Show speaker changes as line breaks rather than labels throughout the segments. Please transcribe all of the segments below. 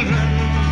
children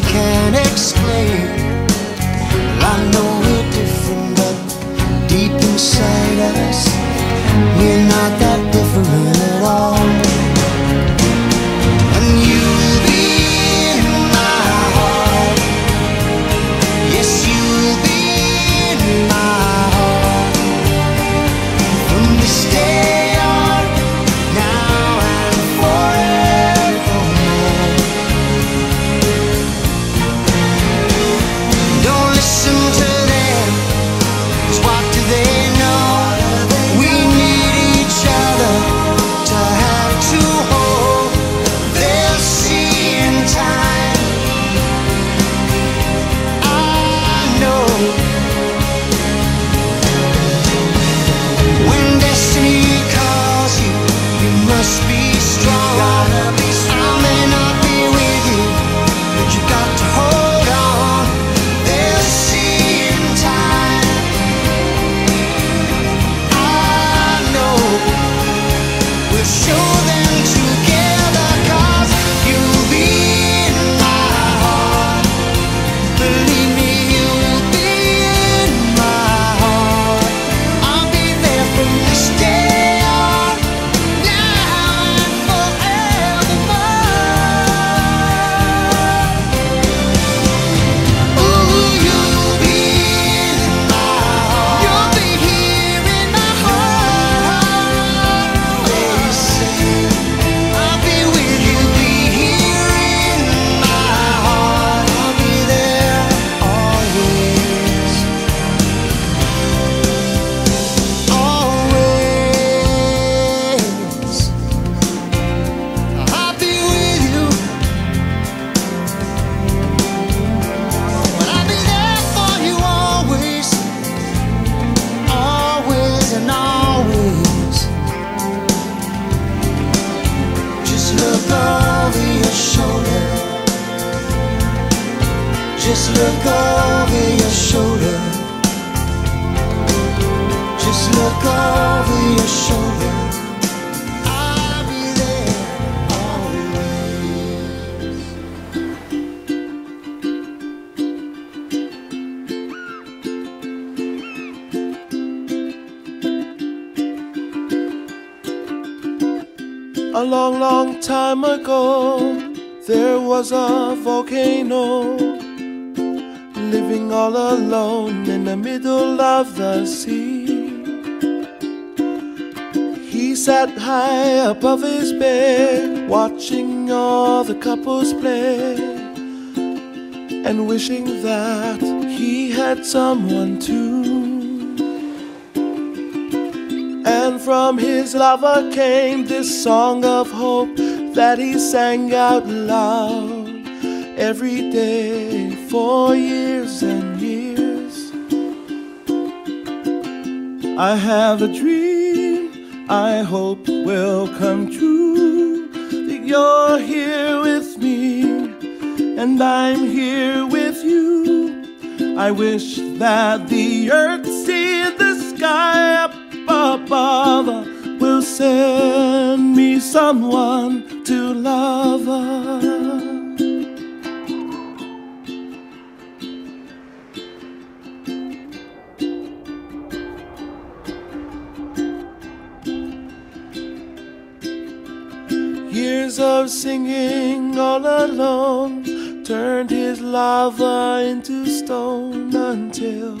they can't shoulder. Just look over your shoulder. Just look over your shoulder. I'll be there always.
A long, long time ago, there was a volcano living all alone in the middle of the sea. He sat high above his bed, watching all the couples play, and wishing that he had someone too. And from his lover came this song of hope that he sang out loud every day for years and years. I have a dream I hope will come true that you're here with me and I'm here with you. I wish that the earth see the sky up above will send me someone lava into stone until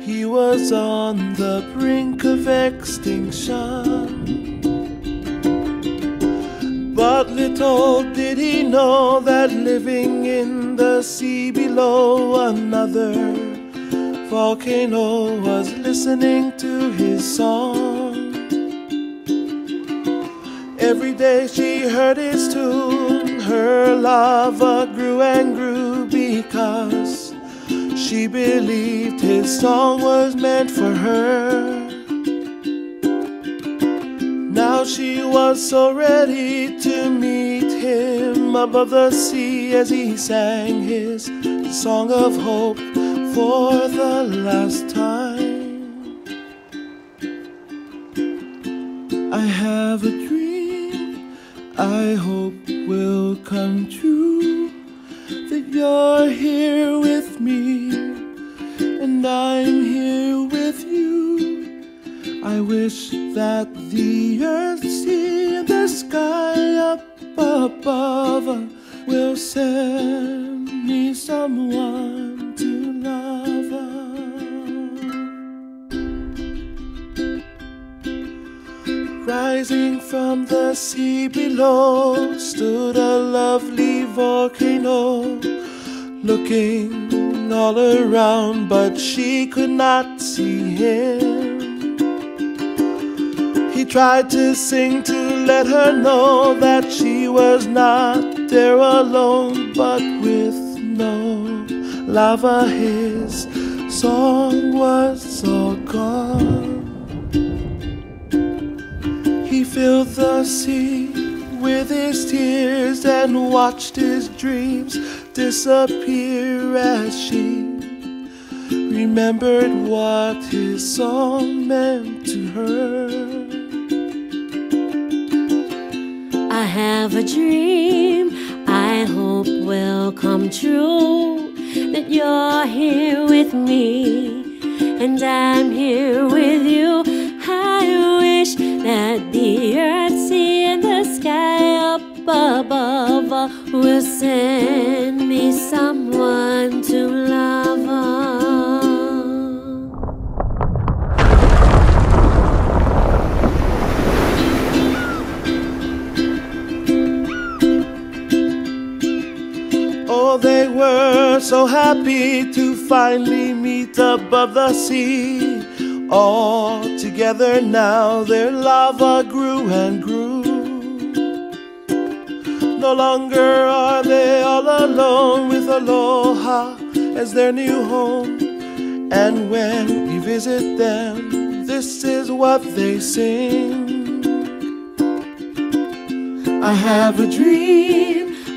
he was on the brink of extinction. But little did he know that living in the sea below another volcano was listening to his song. Every day she heard his tune, her lava grew and grew because she believed his song was meant for her. Now she was so ready to meet him above the sea as he sang his song of hope for the last time. I have a dream I hope will come true that you're here with me and I'm here with you. I wish that the earth, sea, and the sky up above will send me someone to love. Rising from the sea below stood a lovely volcano, looking all around, but she could not see him. He tried to sing to let her know that she was not there alone, but with no lava, his song was all gone. He filled the sea his tears and watched his dreams disappear as she remembered what his song meant to her.
I have a dream I hope will come true that you're here with me and I'm here with you. I wish that the above will send me someone to love.
Oh, they were so happy to finally meet above the sea. All together now, their lava grew and grew. No longer are they all alone with Aloha as their new home. And when we visit them, this is what they sing. I have a dream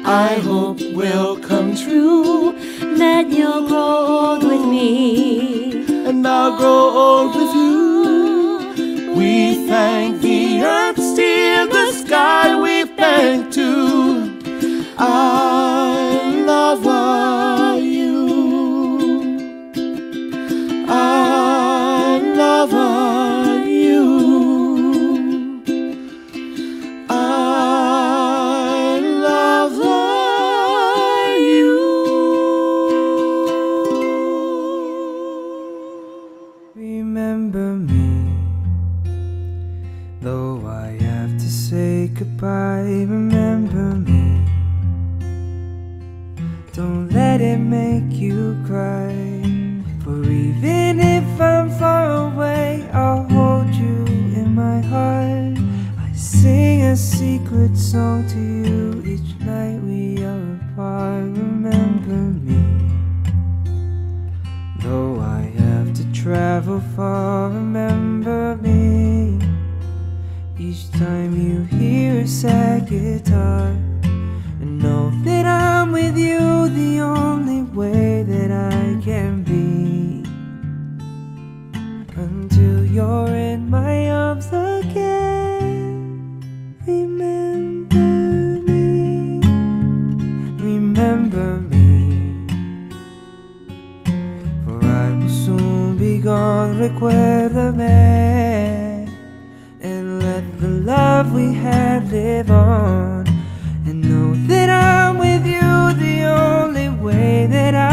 I hope will come true.
That you'll grow old with me.
And I'll grow old with you.
Remember me, though I have to say goodbye. Remember me, don't let it make you cry. For even if I'm far away, I'll hold you in my heart. I sing a secret song to you travel far, remember me. Each time you hear a sad guitar, recuérdame. And let the love we had live on. And know that I'm with you the only way that I